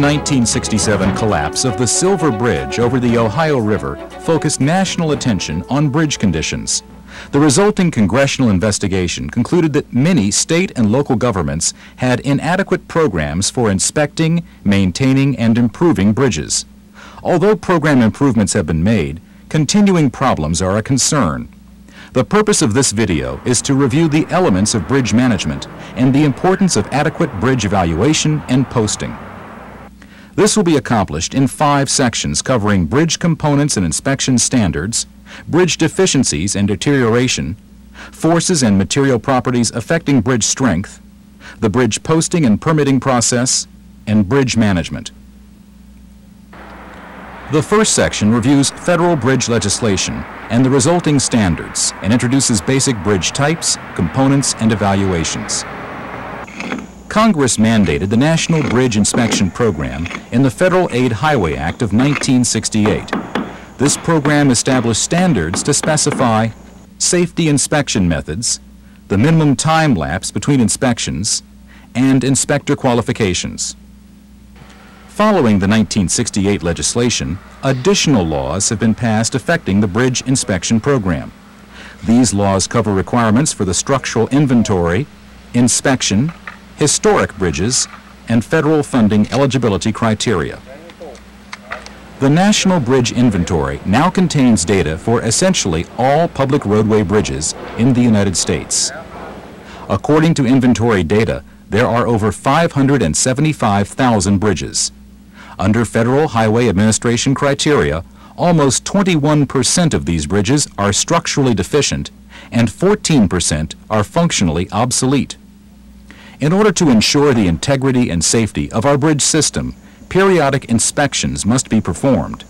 December 1967 collapse of the Silver Bridge over the Ohio River focused national attention on bridge conditions. The resulting congressional investigation concluded that many state and local governments had inadequate programs for inspecting, maintaining, and improving bridges. Although program improvements have been made, continuing problems are a concern. The purpose of this video is to review the elements of bridge management and the importance of adequate bridge evaluation and posting. This will be accomplished in five sections covering bridge components and inspection standards, bridge deficiencies and deterioration, forces and material properties affecting bridge strength, the bridge posting and permitting process, and bridge management. The first section reviews federal bridge legislation and the resulting standards and introduces basic bridge types, components, and evaluations. Congress mandated the National Bridge Inspection Program in the Federal Aid Highway Act of 1968. This program established standards to specify safety inspection methods, the minimum time lapse between inspections, and inspector qualifications. Following the 1968 legislation, additional laws have been passed affecting the bridge inspection program. These laws cover requirements for the structural inventory, inspection, historic bridges, and federal funding eligibility criteria. The National Bridge Inventory now contains data for essentially all public roadway bridges in the United States. According to inventory data, there are over 575,000 bridges. Under Federal Highway Administration criteria, almost 21% of these bridges are structurally deficient and 14% are functionally obsolete. In order to ensure the integrity and safety of our bridge system, periodic inspections must be performed.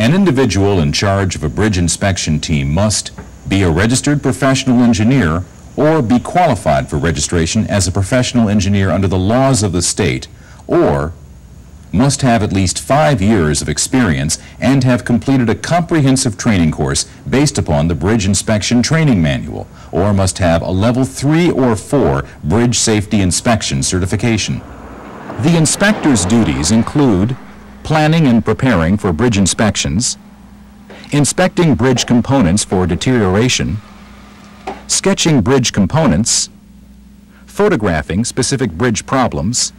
An individual in charge of a bridge inspection team must be a registered professional engineer or be qualified for registration as a professional engineer under the laws of the state or must have at least five years of experience and have completed a comprehensive training course based upon the Bridge Inspection Training Manual, or must have a Level 3 or 4 Bridge Safety Inspection certification. The inspector's duties include planning and preparing for bridge inspections, inspecting bridge components for deterioration, sketching bridge components, photographing specific bridge problems,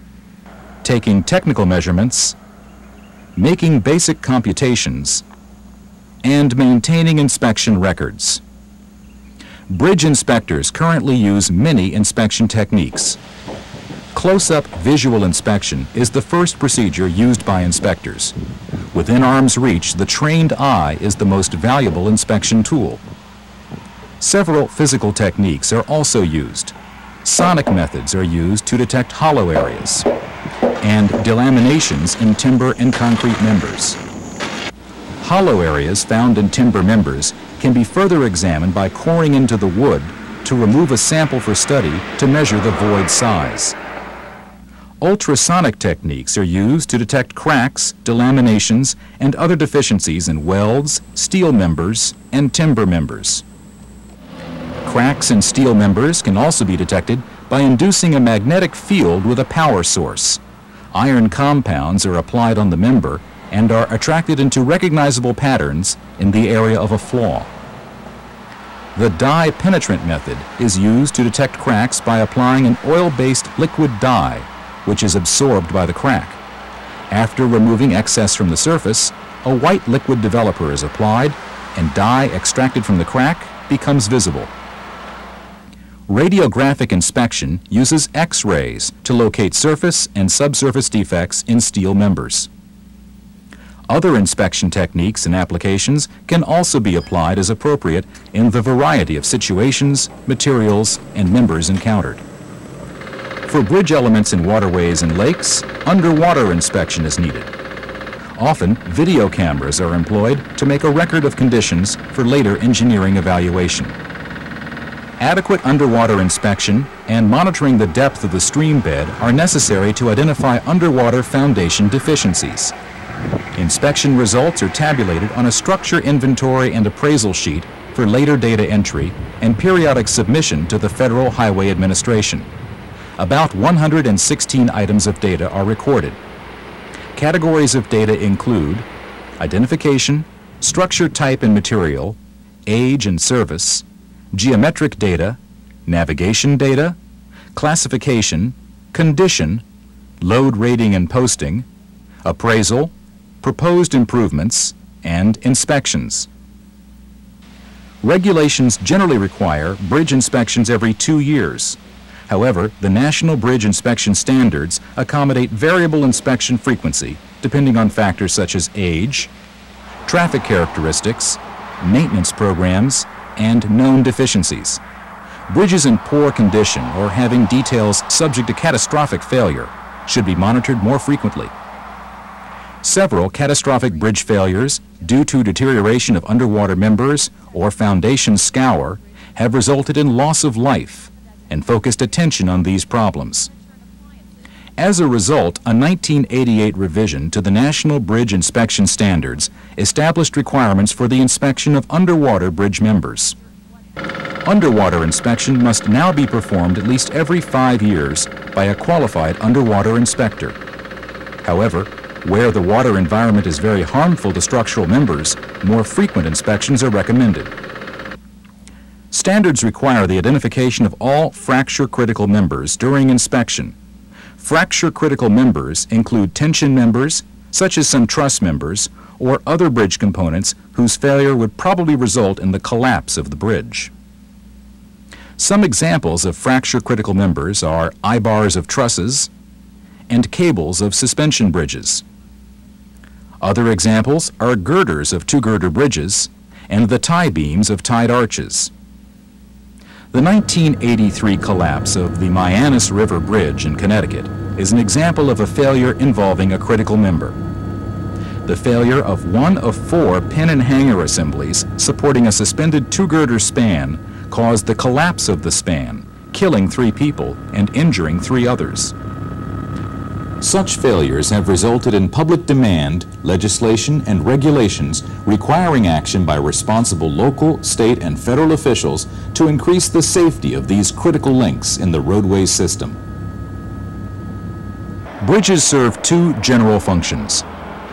taking technical measurements, making basic computations, and maintaining inspection records. Bridge inspectors currently use many inspection techniques. Close-up visual inspection is the first procedure used by inspectors. Within arm's reach, the trained eye is the most valuable inspection tool. Several physical techniques are also used. Sonic methods are used to detect hollow areas and delaminations in timber and concrete members. Hollow areas found in timber members can be further examined by coring into the wood to remove a sample for study to measure the void size. Ultrasonic techniques are used to detect cracks, delaminations, and other deficiencies in welds, steel members, and timber members. Cracks in steel members can also be detected by inducing a magnetic field with a power source. Iron compounds are applied on the member and are attracted into recognizable patterns in the area of a flaw. The dye penetrant method is used to detect cracks by applying an oil-based liquid dye, which is absorbed by the crack. After removing excess from the surface, a white liquid developer is applied and dye extracted from the crack becomes visible. Radiographic inspection uses X-rays to locate surface and subsurface defects in steel members. Other inspection techniques and applications can also be applied as appropriate in the variety of situations, materials, and members encountered. For bridge elements in waterways and lakes, underwater inspection is needed. Often, video cameras are employed to make a record of conditions for later engineering evaluation adequate underwater inspection and monitoring the depth of the stream bed are necessary to identify underwater foundation deficiencies. Inspection results are tabulated on a structure inventory and appraisal sheet for later data entry and periodic submission to the Federal Highway Administration. About 116 items of data are recorded. categories of data include identification, structure type and material, age and service, geometric data, navigation data, classification, condition, load rating and posting, appraisal, proposed improvements, and inspections. Regulations generally require bridge inspections every two years. However, the National Bridge Inspection Standards accommodate variable inspection frequency depending on factors such as age, traffic characteristics, maintenance programs, and known deficiencies. Bridges in poor condition or having details subject to catastrophic failure should be monitored more frequently. Several catastrophic bridge failures due to deterioration of underwater members or foundation scour have resulted in loss of life and focused attention on these problems. As a result, a 1988 revision to the National Bridge Inspection Standards established requirements for the inspection of underwater bridge members. Underwater inspection must now be performed at least every five years by a qualified underwater inspector. However, where the water environment is very harmful to structural members, more frequent inspections are recommended. Standards require the identification of all fracture critical members during inspection. Fracture critical members include tension members, such as some truss members, or other bridge components whose failure would probably result in the collapse of the bridge. Some examples of fracture critical members are eyebars of trusses and cables of suspension bridges. Other examples are girders of two-girder bridges and the tie beams of tied arches. The 1983 collapse of the Mianus River Bridge in Connecticut is an example of a failure involving a critical member. The failure of one of four pin and hanger assemblies supporting a suspended two-girder span caused the collapse of the span, killing three people and injuring three others. Such failures have resulted in public demand, legislation, and regulations requiring action by responsible local, state, and federal officials to increase the safety of these critical links in the roadway system. Bridges serve two general functions,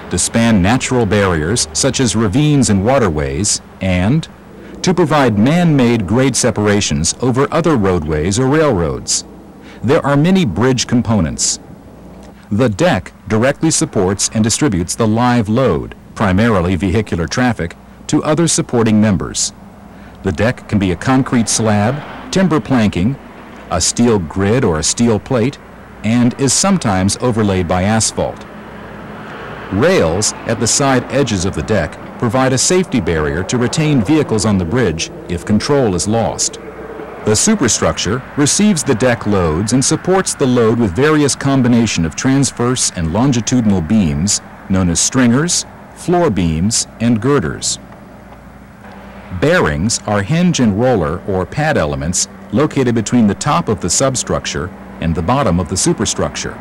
to span natural barriers such as ravines and waterways, and to provide man-made grade separations over other roadways or railroads. There are many bridge components, the deck directly supports and distributes the live load, primarily vehicular traffic, to other supporting members. The deck can be a concrete slab, timber planking, a steel grid or a steel plate, and is sometimes overlaid by asphalt. Rails at the side edges of the deck provide a safety barrier to retain vehicles on the bridge if control is lost. The superstructure receives the deck loads and supports the load with various combination of transverse and longitudinal beams known as stringers, floor beams, and girders. Bearings are hinge and roller or pad elements located between the top of the substructure and the bottom of the superstructure.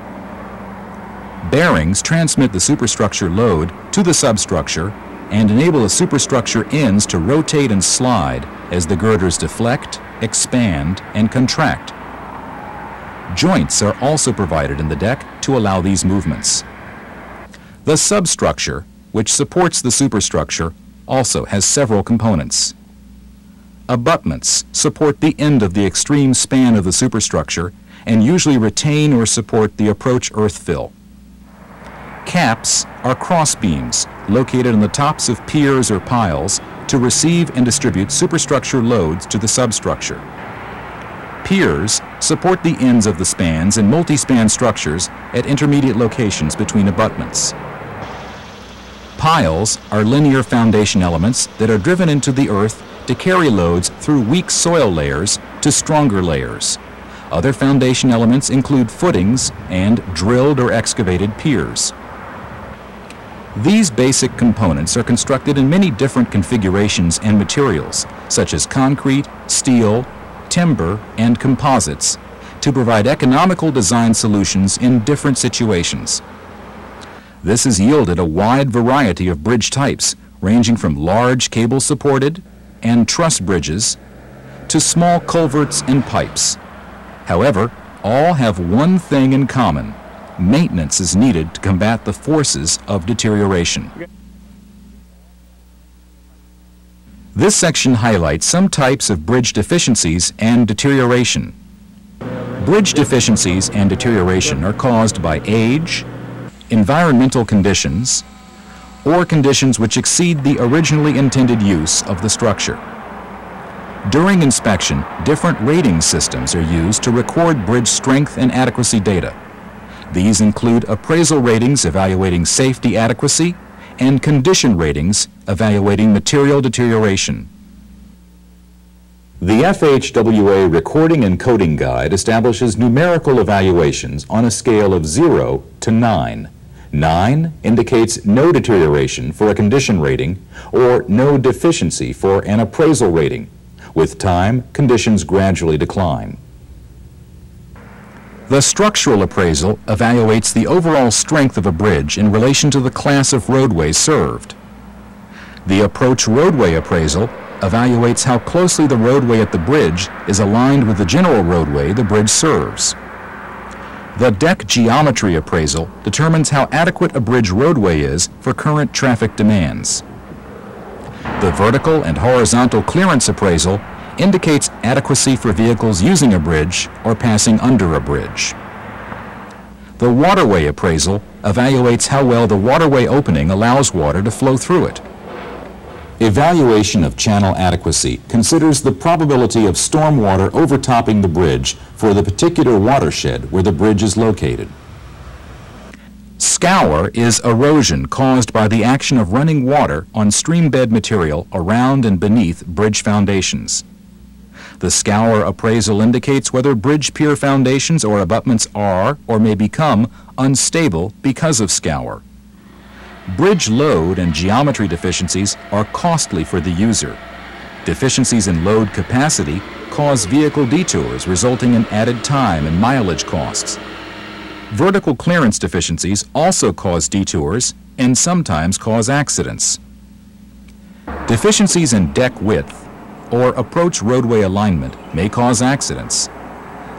Bearings transmit the superstructure load to the substructure and enable the superstructure ends to rotate and slide as the girders deflect, expand, and contract. Joints are also provided in the deck to allow these movements. The substructure, which supports the superstructure, also has several components. Abutments support the end of the extreme span of the superstructure and usually retain or support the approach earth fill. Caps are cross beams located on the tops of piers or piles to receive and distribute superstructure loads to the substructure. Piers support the ends of the spans in multi-span structures at intermediate locations between abutments. Piles are linear foundation elements that are driven into the earth to carry loads through weak soil layers to stronger layers. Other foundation elements include footings and drilled or excavated piers. These basic components are constructed in many different configurations and materials, such as concrete, steel, timber, and composites, to provide economical design solutions in different situations. This has yielded a wide variety of bridge types, ranging from large cable-supported and truss bridges to small culverts and pipes. However, all have one thing in common. Maintenance is needed to combat the forces of deterioration. This section highlights some types of bridge deficiencies and deterioration. Bridge deficiencies and deterioration are caused by age, environmental conditions, or conditions which exceed the originally intended use of the structure. During inspection, different rating systems are used to record bridge strength and adequacy data. These include appraisal ratings evaluating safety adequacy and condition ratings evaluating material deterioration. The FHWA Recording and Coding Guide establishes numerical evaluations on a scale of 0 to 9. 9 indicates no deterioration for a condition rating or no deficiency for an appraisal rating. With time, conditions gradually decline. The structural appraisal evaluates the overall strength of a bridge in relation to the class of roadway served. The approach roadway appraisal evaluates how closely the roadway at the bridge is aligned with the general roadway the bridge serves. The deck geometry appraisal determines how adequate a bridge roadway is for current traffic demands. The vertical and horizontal clearance appraisal indicates adequacy for vehicles using a bridge or passing under a bridge. The waterway appraisal evaluates how well the waterway opening allows water to flow through it. Evaluation of channel adequacy considers the probability of stormwater overtopping the bridge for the particular watershed where the bridge is located. Scour is erosion caused by the action of running water on streambed material around and beneath bridge foundations. The scour appraisal indicates whether bridge pier foundations or abutments are or may become unstable because of scour. Bridge load and geometry deficiencies are costly for the user. Deficiencies in load capacity cause vehicle detours resulting in added time and mileage costs. Vertical clearance deficiencies also cause detours and sometimes cause accidents. Deficiencies in deck width or approach roadway alignment may cause accidents.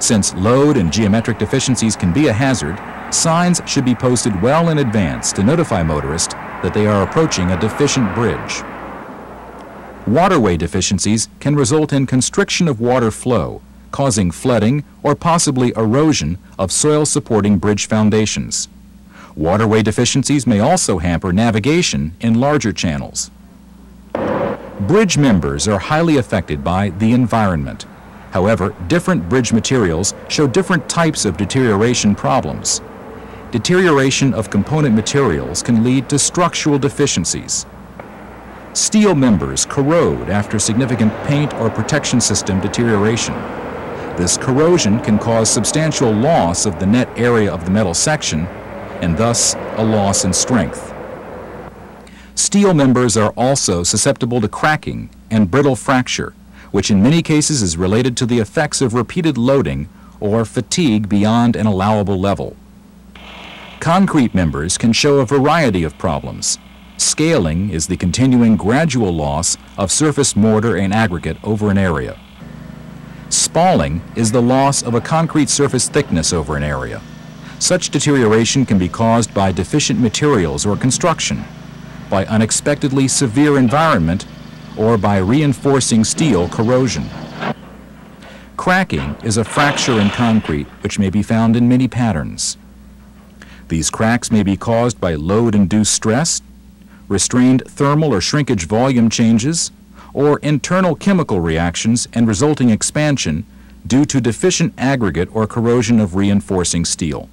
Since load and geometric deficiencies can be a hazard, signs should be posted well in advance to notify motorists that they are approaching a deficient bridge. Waterway deficiencies can result in constriction of water flow, causing flooding or possibly erosion of soil-supporting bridge foundations. Waterway deficiencies may also hamper navigation in larger channels. Bridge members are highly affected by the environment. However, different bridge materials show different types of deterioration problems. Deterioration of component materials can lead to structural deficiencies. Steel members corrode after significant paint or protection system deterioration. This corrosion can cause substantial loss of the net area of the metal section and thus a loss in strength. Steel members are also susceptible to cracking and brittle fracture, which in many cases is related to the effects of repeated loading or fatigue beyond an allowable level. Concrete members can show a variety of problems. Scaling is the continuing gradual loss of surface mortar and aggregate over an area. Spalling is the loss of a concrete surface thickness over an area. Such deterioration can be caused by deficient materials or construction, by unexpectedly severe environment, or by reinforcing steel corrosion. Cracking is a fracture in concrete which may be found in many patterns. These cracks may be caused by load-induced stress, restrained thermal or shrinkage volume changes, or internal chemical reactions and resulting expansion due to deficient aggregate or corrosion of reinforcing steel.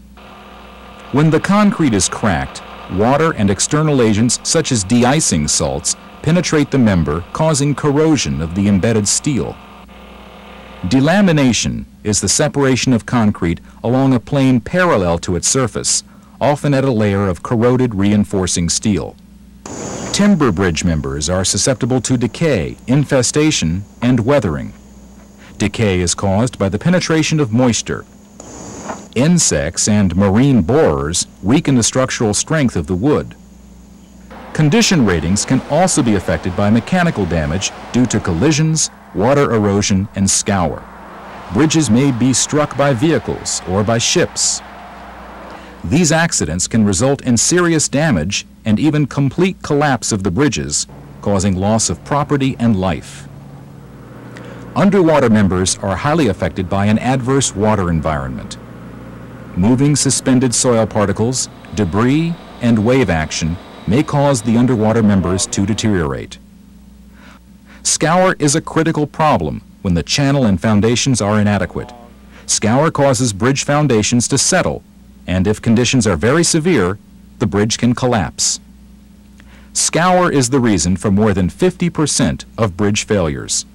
When the concrete is cracked, water and external agents such as de-icing salts penetrate the member, causing corrosion of the embedded steel. Delamination is the separation of concrete along a plane parallel to its surface, often at a layer of corroded reinforcing steel. Timber bridge members are susceptible to decay, infestation, and weathering. Decay is caused by the penetration of moisture, Insects and marine borers weaken the structural strength of the wood. Condition ratings can also be affected by mechanical damage due to collisions, water erosion, and scour. Bridges may be struck by vehicles or by ships. These accidents can result in serious damage and even complete collapse of the bridges, causing loss of property and life. Underwater members are highly affected by an adverse water environment. Moving suspended soil particles, debris, and wave action may cause the underwater members to deteriorate. Scour is a critical problem when the channel and foundations are inadequate. Scour causes bridge foundations to settle, and if conditions are very severe, the bridge can collapse. Scour is the reason for more than 50% of bridge failures.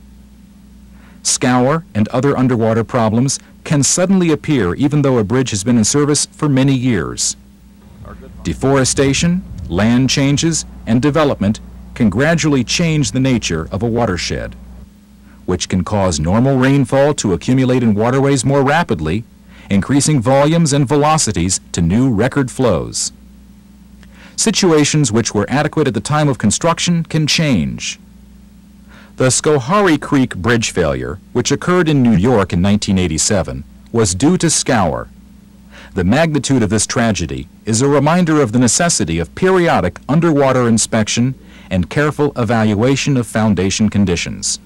Scour and other underwater problems can suddenly appear even though a bridge has been in service for many years. Deforestation, land changes, and development can gradually change the nature of a watershed, which can cause normal rainfall to accumulate in waterways more rapidly, increasing volumes and velocities to new record flows. Situations which were adequate at the time of construction can change. The Schoharie Creek bridge failure, which occurred in New York in 1987, was due to scour. The magnitude of this tragedy is a reminder of the necessity of periodic underwater inspection and careful evaluation of foundation conditions.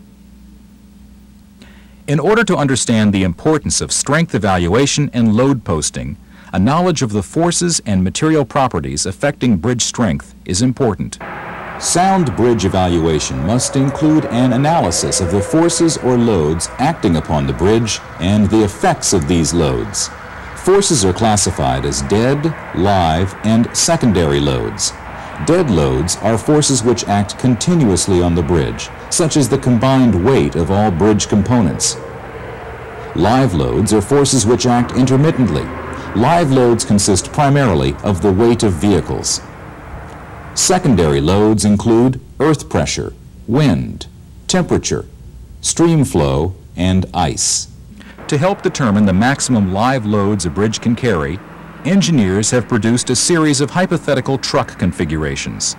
In order to understand the importance of strength evaluation and load posting, a knowledge of the forces and material properties affecting bridge strength is important. Sound bridge evaluation must include an analysis of the forces or loads acting upon the bridge and the effects of these loads. Forces are classified as dead, live, and secondary loads. Dead loads are forces which act continuously on the bridge, such as the combined weight of all bridge components. Live loads are forces which act intermittently. Live loads consist primarily of the weight of vehicles. Secondary loads include earth pressure, wind, temperature, stream flow, and ice. To help determine the maximum live loads a bridge can carry, engineers have produced a series of hypothetical truck configurations.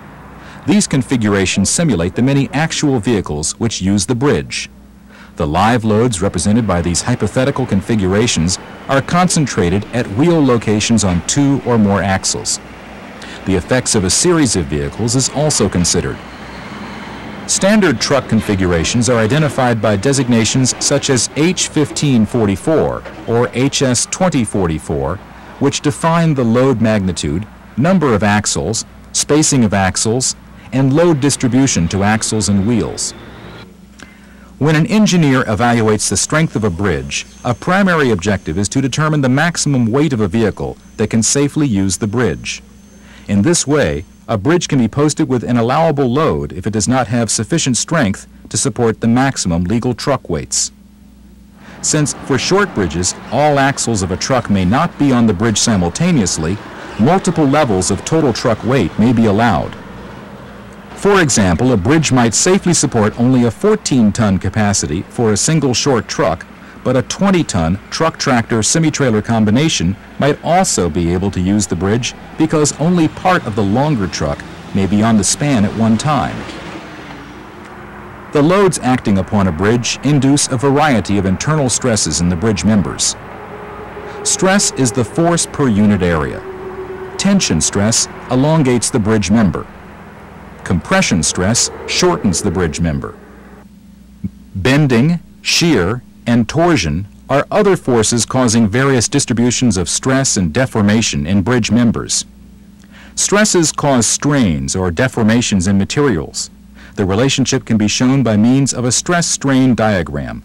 These configurations simulate the many actual vehicles which use the bridge. The live loads represented by these hypothetical configurations are concentrated at wheel locations on two or more axles. The effects of a series of vehicles is also considered. Standard truck configurations are identified by designations such as H15-44 or HS20-44, which define the load magnitude, number of axles, spacing of axles, and load distribution to axles and wheels. When an engineer evaluates the strength of a bridge, a primary objective is to determine the maximum weight of a vehicle that can safely use the bridge. In this way, a bridge can be posted with an allowable load if it does not have sufficient strength to support the maximum legal truck weights. Since for short bridges, all axles of a truck may not be on the bridge simultaneously, multiple levels of total truck weight may be allowed. For example, a bridge might safely support only a 14-ton capacity for a single short truck but a 20-ton truck-tractor semi-trailer combination might also be able to use the bridge because only part of the longer truck may be on the span at one time. The loads acting upon a bridge induce a variety of internal stresses in the bridge members. Stress is the force per unit area. Tension stress elongates the bridge member. Compression stress shortens the bridge member. Bending, shear, and torsion are other forces causing various distributions of stress and deformation in bridge members. Stresses cause strains or deformations in materials. The relationship can be shown by means of a stress-strain diagram.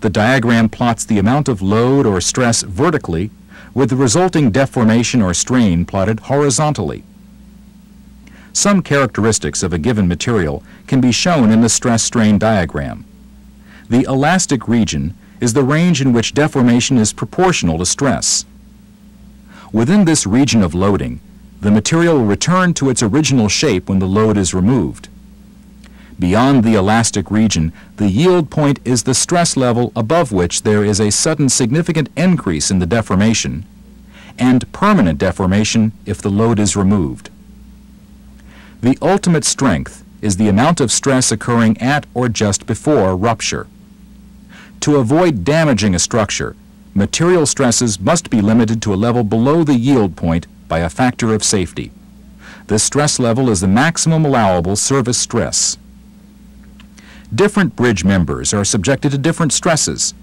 The diagram plots the amount of load or stress vertically with the resulting deformation or strain plotted horizontally. Some characteristics of a given material can be shown in the stress-strain diagram. The elastic region is the range in which deformation is proportional to stress. Within this region of loading, the material will return to its original shape when the load is removed. Beyond the elastic region, the yield point is the stress level above which there is a sudden significant increase in the deformation and permanent deformation if the load is removed. The ultimate strength is the amount of stress occurring at or just before rupture. To avoid damaging a structure, material stresses must be limited to a level below the yield point by a factor of safety. This stress level is the maximum allowable service stress. Different bridge members are subjected to different stresses.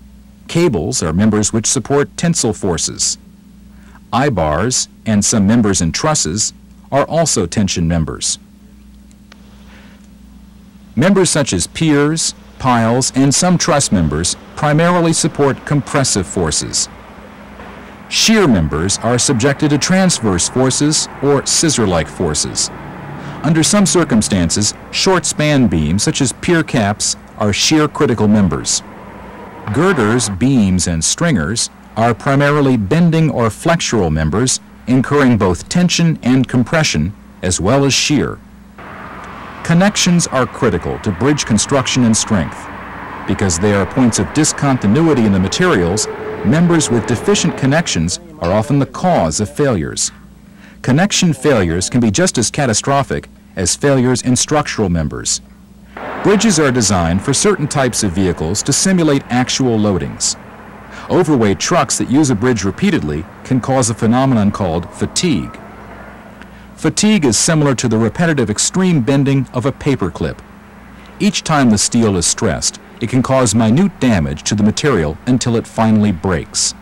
Cables are members which support tensile forces. eyebars and some members in trusses are also tension members. Members such as piers, piles, and some truss members primarily support compressive forces. Shear members are subjected to transverse forces or scissor-like forces. Under some circumstances, short span beams such as pier caps are shear critical members. Girders, beams, and stringers are primarily bending or flexural members incurring both tension and compression as well as shear. Connections are critical to bridge construction and strength. Because they are points of discontinuity in the materials, members with deficient connections are often the cause of failures. Connection failures can be just as catastrophic as failures in structural members. Bridges are designed for certain types of vehicles to simulate actual loadings. Overweight trucks that use a bridge repeatedly can cause a phenomenon called fatigue. Fatigue is similar to the repetitive extreme bending of a paper clip. Each time the steel is stressed, it can cause minute damage to the material until it finally breaks.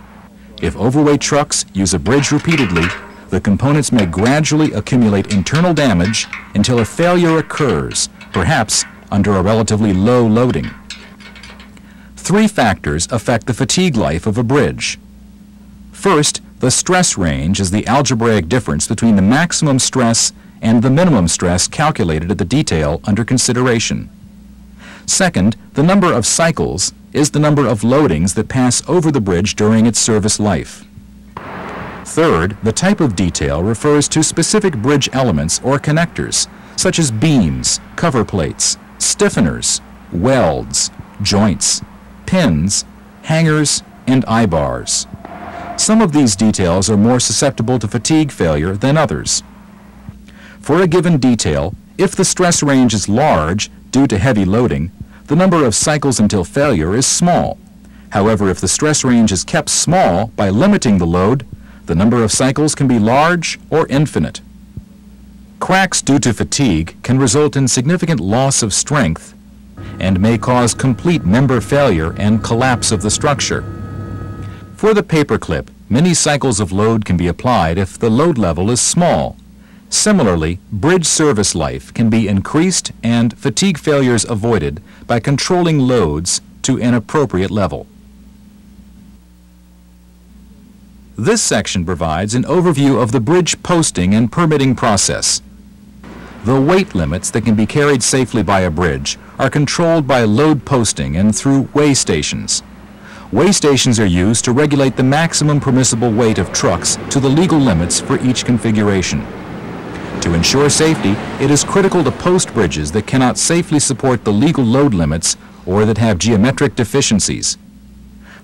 If overweight trucks use a bridge repeatedly, the components may gradually accumulate internal damage until a failure occurs, perhaps under a relatively low loading. Three factors affect the fatigue life of a bridge. First, the stress range is the algebraic difference between the maximum stress and the minimum stress calculated at the detail under consideration. Second, the number of cycles is the number of loadings that pass over the bridge during its service life. Third, the type of detail refers to specific bridge elements or connectors, such as beams, cover plates, stiffeners, welds, joints, pins, hangers, and eyebars. Some of these details are more susceptible to fatigue failure than others. For a given detail, if the stress range is large due to heavy loading, the number of cycles until failure is small. However, if the stress range is kept small by limiting the load, the number of cycles can be large or infinite. Cracks due to fatigue can result in significant loss of strength and may cause complete member failure and collapse of the structure. For the paperclip, many cycles of load can be applied if the load level is small. Similarly, bridge service life can be increased and fatigue failures avoided by controlling loads to an appropriate level. This section provides an overview of the bridge posting and permitting process. The weight limits that can be carried safely by a bridge are controlled by load posting and through weigh stations. Weigh stations are used to regulate the maximum permissible weight of trucks to the legal limits for each configuration. To ensure safety, it is critical to post bridges that cannot safely support the legal load limits or that have geometric deficiencies.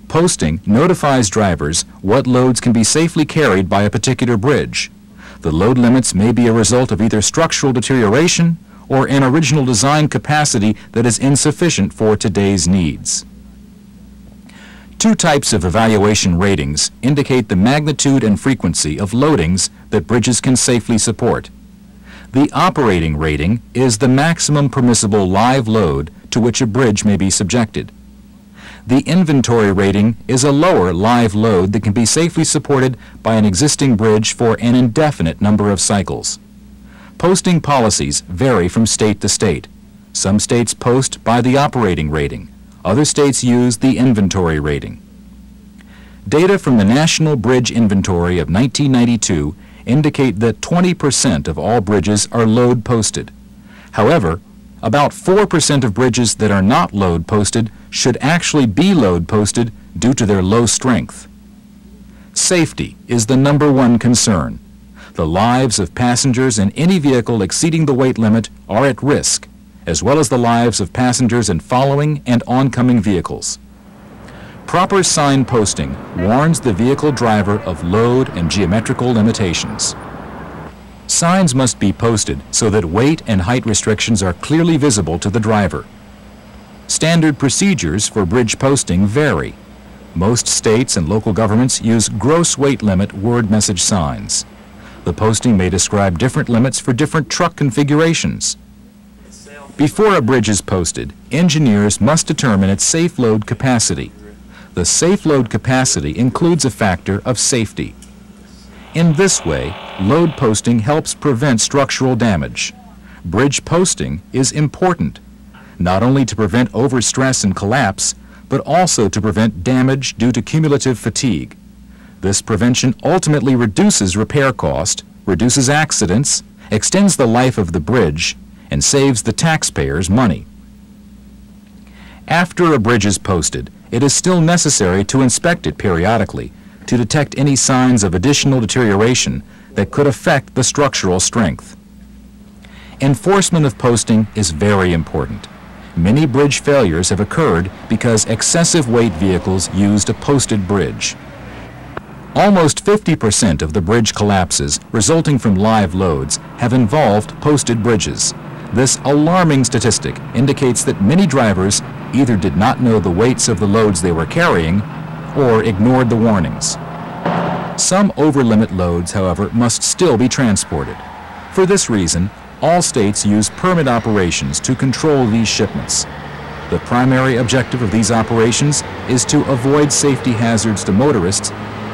Posting notifies drivers what loads can be safely carried by a particular bridge. The load limits may be a result of either structural deterioration or an original design capacity that is insufficient for today's needs. Two types of evaluation ratings indicate the magnitude and frequency of loadings that bridges can safely support. The operating rating is the maximum permissible live load to which a bridge may be subjected. The inventory rating is a lower live load that can be safely supported by an existing bridge for an indefinite number of cycles. Posting policies vary from state to state. Some states post by the operating rating. Other states use the inventory rating. Data from the National Bridge Inventory of 1992 indicate that 20% of all bridges are load posted. However, about 4% of bridges that are not load posted should actually be load posted due to their low strength. Safety is the number one concern. The lives of passengers in any vehicle exceeding the weight limit are at risk as well as the lives of passengers in following and oncoming vehicles. Proper sign posting warns the vehicle driver of load and geometrical limitations. Signs must be posted so that weight and height restrictions are clearly visible to the driver. Standard procedures for bridge posting vary. Most states and local governments use gross weight limit word message signs. The posting may describe different limits for different truck configurations. Before a bridge is posted, engineers must determine its safe load capacity. The safe load capacity includes a factor of safety. In this way, load posting helps prevent structural damage. Bridge posting is important, not only to prevent overstress and collapse, but also to prevent damage due to cumulative fatigue. This prevention ultimately reduces repair cost, reduces accidents, extends the life of the bridge, and saves the taxpayers money. After a bridge is posted, it is still necessary to inspect it periodically to detect any signs of additional deterioration that could affect the structural strength. Enforcement of posting is very important. Many bridge failures have occurred because excessive weight vehicles used a posted bridge. Almost 50% of the bridge collapses resulting from live loads have involved posted bridges. This alarming statistic indicates that many drivers either did not know the weights of the loads they were carrying or ignored the warnings. Some over-limit loads, however, must still be transported. For this reason, all states use permit operations to control these shipments. The primary objective of these operations is to avoid safety hazards to motorists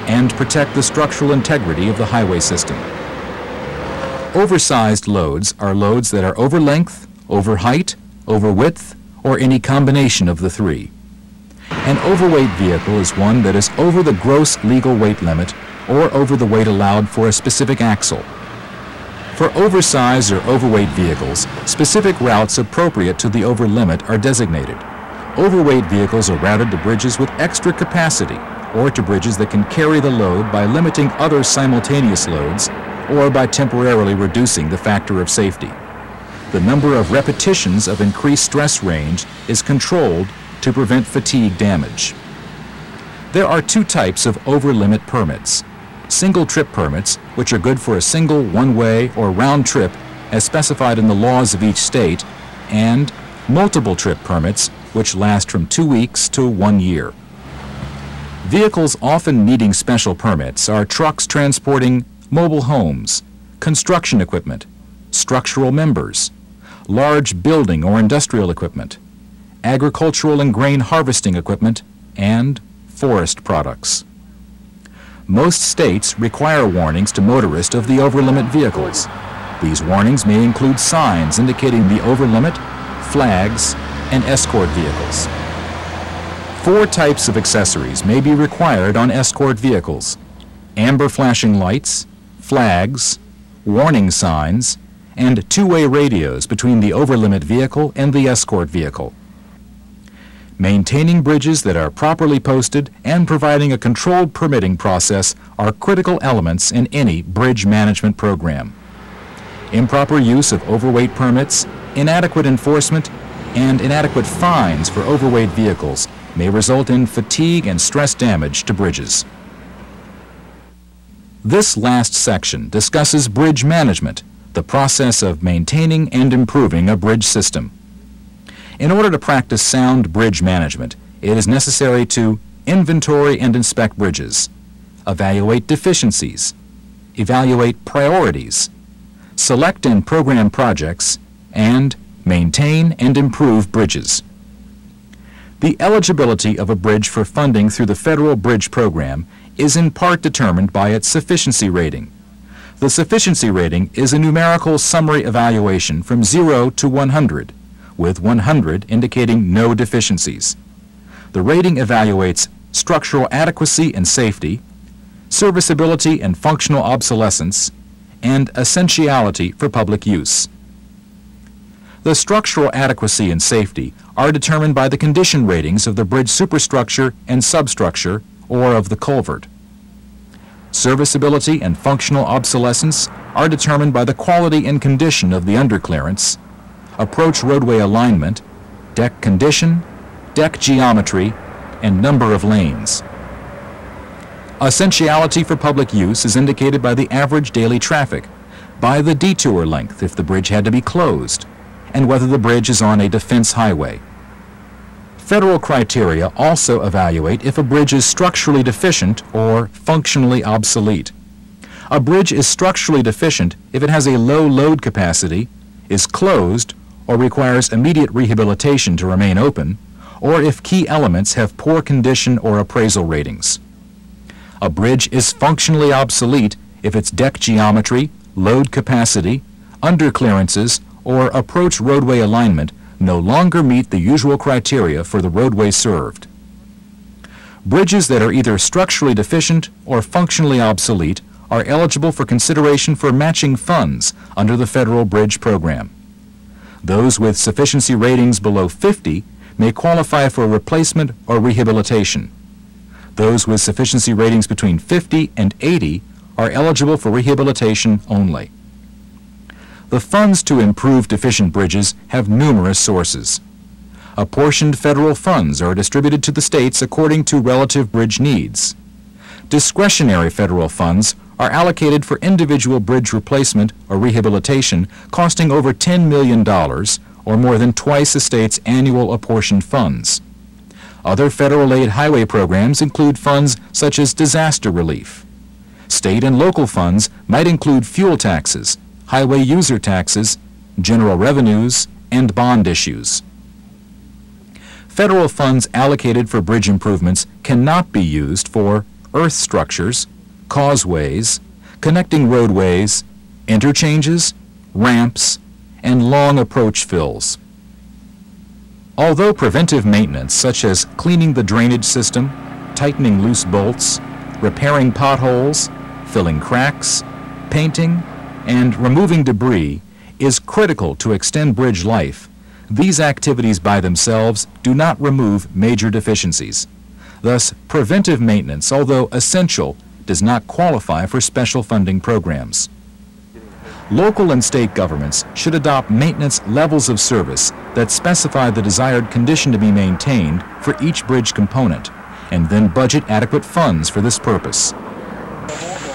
and protect the structural integrity of the highway system. Oversized loads are loads that are over length, over height, over width, or any combination of the three. An overweight vehicle is one that is over the gross legal weight limit or over the weight allowed for a specific axle. For oversized or overweight vehicles, specific routes appropriate to the over limit are designated. Overweight vehicles are routed to bridges with extra capacity or to bridges that can carry the load by limiting other simultaneous loads or by temporarily reducing the factor of safety. The number of repetitions of increased stress range is controlled to prevent fatigue damage. There are two types of over-limit permits single trip permits, which are good for a single one-way or round trip as specified in the laws of each state, and multiple trip permits, which last from two weeks to one year. Vehicles often needing special permits are trucks transporting mobile homes, construction equipment, structural members, large building or industrial equipment, agricultural and grain harvesting equipment, and forest products. Most states require warnings to motorists of the over-limit vehicles. These warnings may include signs indicating the over-limit, flags, and escort vehicles. Four types of accessories may be required on escort vehicles. Amber flashing lights, flags, warning signs, and two-way radios between the over-limit vehicle and the escort vehicle. Maintaining bridges that are properly posted and providing a controlled permitting process are critical elements in any bridge management program. Improper use of overweight permits, inadequate enforcement, and inadequate fines for overweight vehicles may result in fatigue and stress damage to bridges. This last section discusses bridge management, the process of maintaining and improving a bridge system. In order to practice sound bridge management, it is necessary to inventory and inspect bridges, evaluate deficiencies, evaluate priorities, select and program projects, and maintain and improve bridges. The eligibility of a bridge for funding through the Federal Bridge Program is in part determined by its sufficiency rating. The sufficiency rating is a numerical summary evaluation from 0 to 100 with 100 indicating no deficiencies. The rating evaluates structural adequacy and safety, serviceability and functional obsolescence, and essentiality for public use. The structural adequacy and safety are determined by the condition ratings of the bridge superstructure and substructure or of the culvert. Serviceability and functional obsolescence are determined by the quality and condition of the underclearance approach roadway alignment, deck condition, deck geometry, and number of lanes. Essentiality for public use is indicated by the average daily traffic, by the detour length if the bridge had to be closed, and whether the bridge is on a defense highway. Federal criteria also evaluate if a bridge is structurally deficient or functionally obsolete. A bridge is structurally deficient if it has a low load capacity, is closed, or requires immediate rehabilitation to remain open, or if key elements have poor condition or appraisal ratings. A bridge is functionally obsolete if its deck geometry, load capacity, underclearances, or approach roadway alignment no longer meet the usual criteria for the roadway served. Bridges that are either structurally deficient or functionally obsolete are eligible for consideration for matching funds under the Federal Bridge Program. Those with sufficiency ratings below 50 may qualify for replacement or rehabilitation. Those with sufficiency ratings between 50 and 80 are eligible for rehabilitation only. The funds to improve deficient bridges have numerous sources. Apportioned federal funds are distributed to the states according to relative bridge needs. Discretionary federal funds are allocated for individual bridge replacement or rehabilitation costing over $10 million or more than twice the state's annual apportioned funds. Other federal aid highway programs include funds such as disaster relief. State and local funds might include fuel taxes, highway user taxes, general revenues, and bond issues. Federal funds allocated for bridge improvements cannot be used for earth structures, causeways, connecting roadways, interchanges, ramps, and long approach fills. Although preventive maintenance, such as cleaning the drainage system, tightening loose bolts, repairing potholes, filling cracks, painting, and removing debris, is critical to extend bridge life, these activities by themselves do not remove major deficiencies. Thus, preventive maintenance, although essential, does not qualify for special funding programs. Local and state governments should adopt maintenance levels of service that specify the desired condition to be maintained for each bridge component, and then budget adequate funds for this purpose.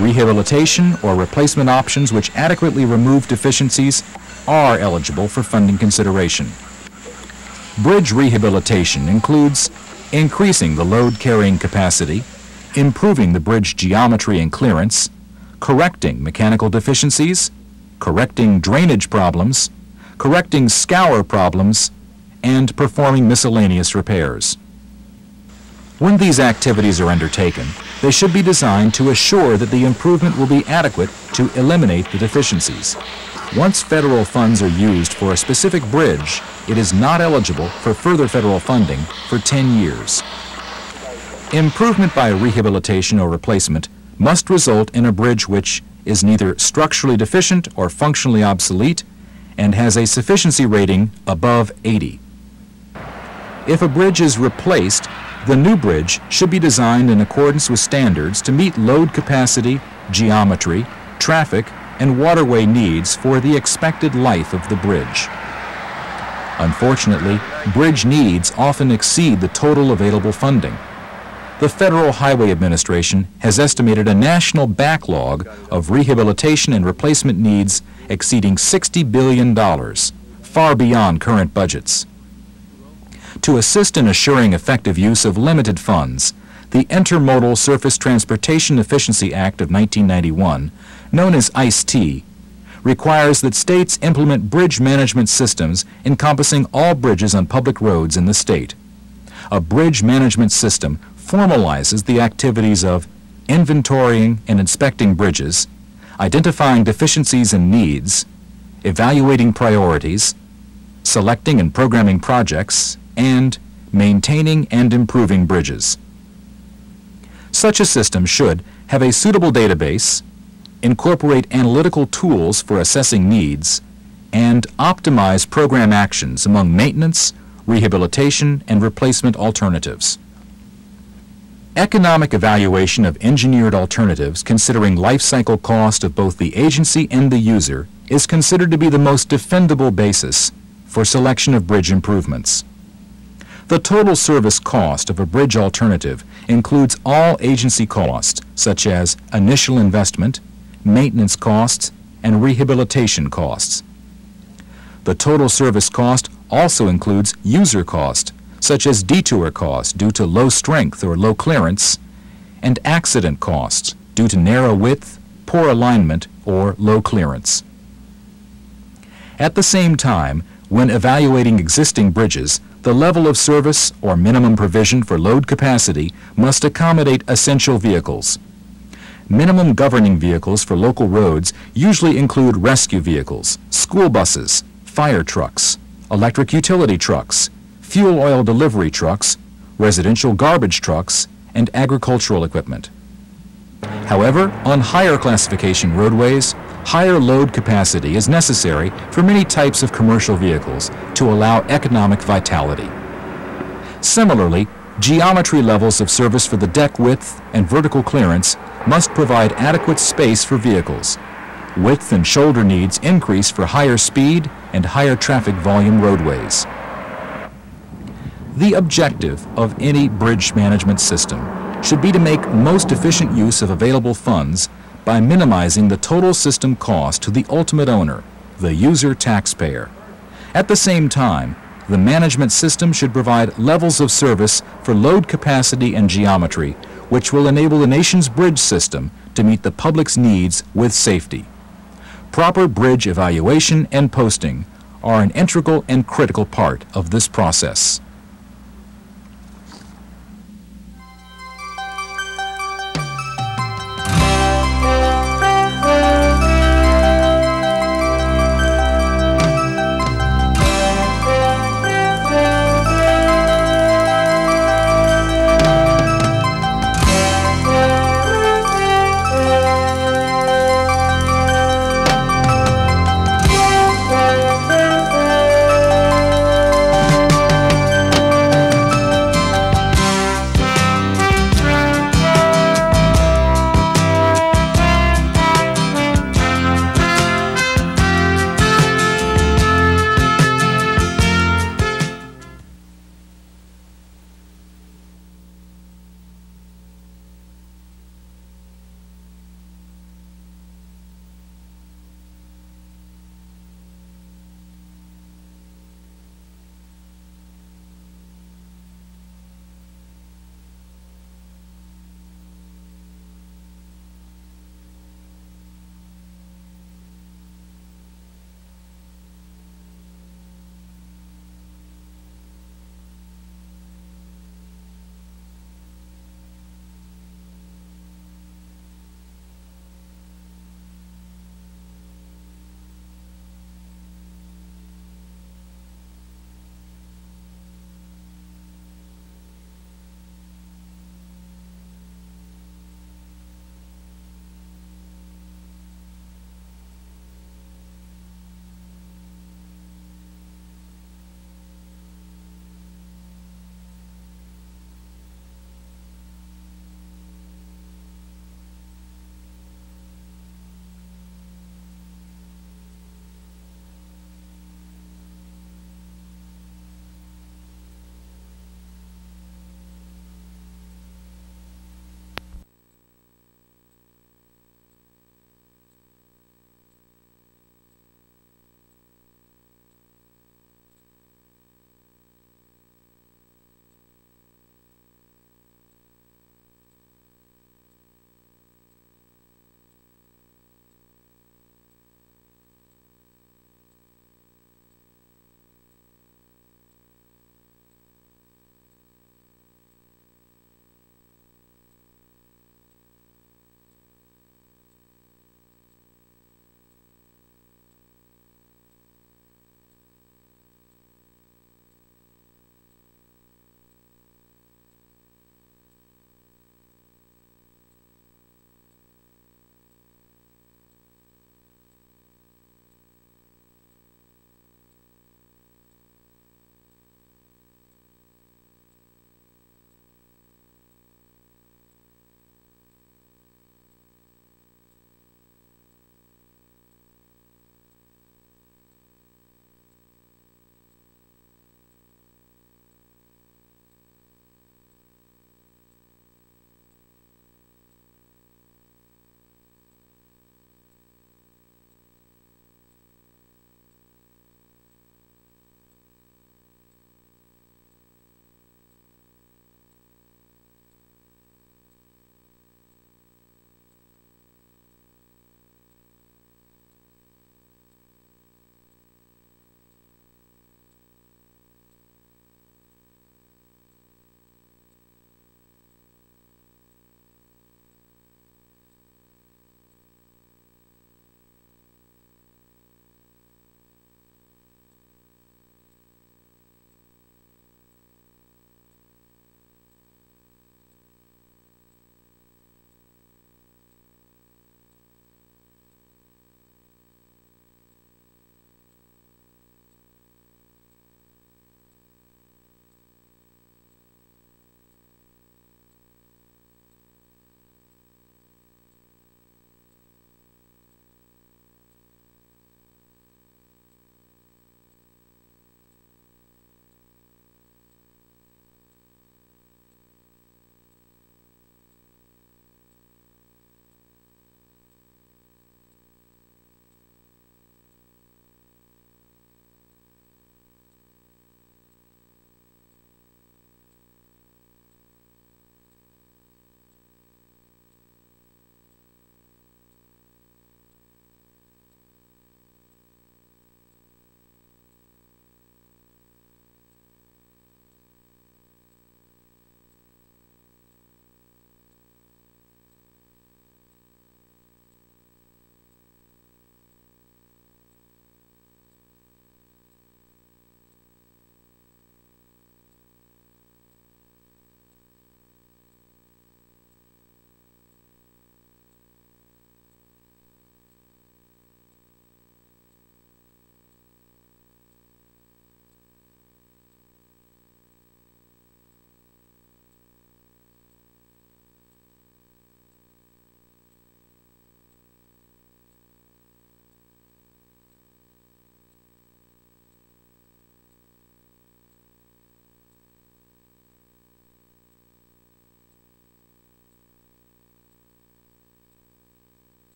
Rehabilitation or replacement options which adequately remove deficiencies are eligible for funding consideration. Bridge rehabilitation includes increasing the load carrying capacity, improving the bridge geometry and clearance, correcting mechanical deficiencies, correcting drainage problems, correcting scour problems, and performing miscellaneous repairs. When these activities are undertaken, they should be designed to assure that the improvement will be adequate to eliminate the deficiencies. Once federal funds are used for a specific bridge, it is not eligible for further federal funding for 10 years. Improvement by rehabilitation or replacement must result in a bridge which is neither structurally deficient or functionally obsolete and has a sufficiency rating above 80. If a bridge is replaced, the new bridge should be designed in accordance with standards to meet load capacity, geometry, traffic, and waterway needs for the expected life of the bridge. Unfortunately, bridge needs often exceed the total available funding the Federal Highway Administration has estimated a national backlog of rehabilitation and replacement needs exceeding $60 billion, far beyond current budgets. To assist in assuring effective use of limited funds, the Intermodal Surface Transportation Efficiency Act of 1991, known as ISTEA, requires that states implement bridge management systems encompassing all bridges on public roads in the state. A bridge management system formalizes the activities of inventorying and inspecting bridges, identifying deficiencies and needs, evaluating priorities, selecting and programming projects, and maintaining and improving bridges. Such a system should have a suitable database, incorporate analytical tools for assessing needs, and optimize program actions among maintenance, rehabilitation, and replacement alternatives. Economic evaluation of engineered alternatives considering life cycle cost of both the agency and the user is considered to be the most defendable basis for selection of bridge improvements. The total service cost of a bridge alternative includes all agency costs such as initial investment, maintenance costs, and rehabilitation costs. The total service cost also includes user cost, such as detour costs due to low strength or low clearance, and accident costs due to narrow width, poor alignment, or low clearance. At the same time, when evaluating existing bridges, the level of service or minimum provision for load capacity must accommodate essential vehicles. Minimum governing vehicles for local roads usually include rescue vehicles, school buses, fire trucks, electric utility trucks, fuel oil delivery trucks, residential garbage trucks, and agricultural equipment. However, on higher classification roadways, higher load capacity is necessary for many types of commercial vehicles to allow economic vitality. Similarly, geometry levels of service for the deck width and vertical clearance must provide adequate space for vehicles. Width and shoulder needs increase for higher speed and higher traffic volume roadways. The objective of any bridge management system should be to make most efficient use of available funds by minimizing the total system cost to the ultimate owner, the user taxpayer. At the same time, the management system should provide levels of service for load capacity and geometry, which will enable the nation's bridge system to meet the public's needs with safety. Proper bridge evaluation and posting are an integral and critical part of this process.